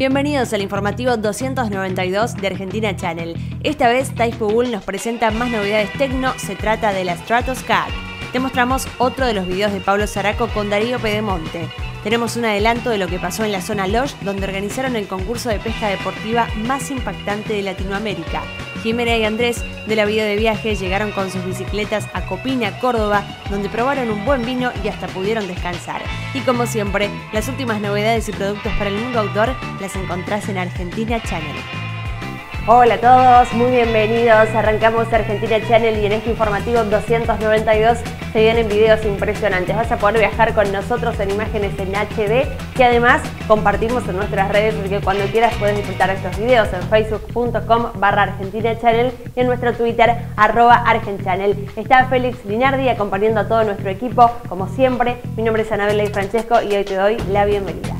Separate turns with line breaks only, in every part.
Bienvenidos al informativo 292 de Argentina Channel. Esta vez Bull nos presenta más novedades tecno, se trata de la Stratos Cat. Te mostramos otro de los videos de Pablo Zaraco con Darío Pedemonte. Tenemos un adelanto de lo que pasó en la zona Lodge, donde organizaron el concurso de pesca deportiva más impactante de Latinoamérica. Jimena y Andrés de la vida de viaje llegaron con sus bicicletas a Copina, Córdoba, donde probaron un buen vino y hasta pudieron descansar. Y como siempre, las últimas novedades y productos para el mundo outdoor las encontrás en Argentina Channel. Hola a todos, muy bienvenidos. Arrancamos Argentina Channel y en este informativo 292 se vienen videos impresionantes. Vas a poder viajar con nosotros en imágenes en HD que además compartimos en nuestras redes porque cuando quieras puedes disfrutar estos videos en facebook.com barra Argentina Channel y en nuestro Twitter arroba Argenchannel. Está Félix Linardi acompañando a todo nuestro equipo como siempre. Mi nombre es Anabela y Francesco y hoy te doy la bienvenida.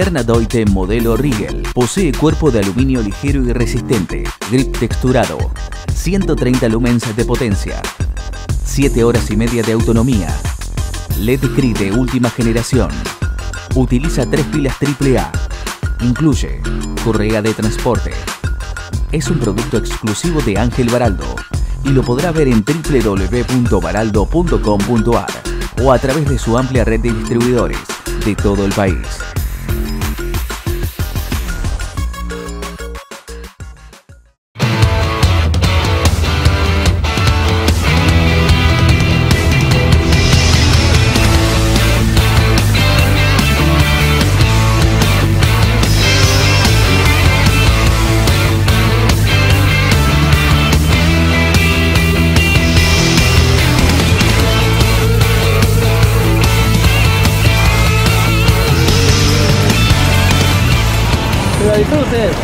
Linterna Doite modelo Riegel. Posee cuerpo de aluminio ligero y resistente. Grip texturado. 130 lumens de potencia. 7 horas y media de autonomía. LED CRI de última generación. Utiliza 3 pilas AAA. Incluye correa de transporte. Es un producto exclusivo de Ángel Baraldo y lo podrá ver en www.baraldo.com.ar o a través de su amplia red de distribuidores de todo el país.
Disfrutes.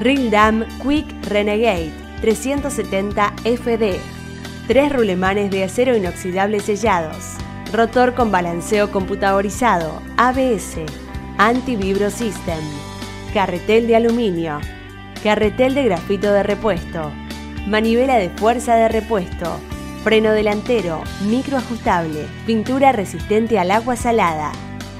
Ring Dam Quick Renegade 370 FD. Tres rulemanes de acero inoxidable sellados. Rotor con balanceo computadorizado. ABS. Anti-Vibro System. Carretel de aluminio. Carretel de grafito de repuesto. Manivela de fuerza de repuesto freno delantero, microajustable, pintura resistente al agua salada.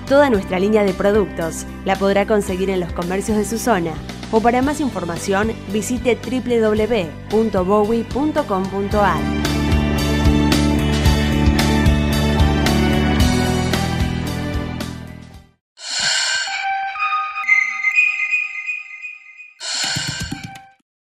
Toda nuestra línea de productos la podrá conseguir en los comercios de su zona o para más información visite www.bowie.com.ar.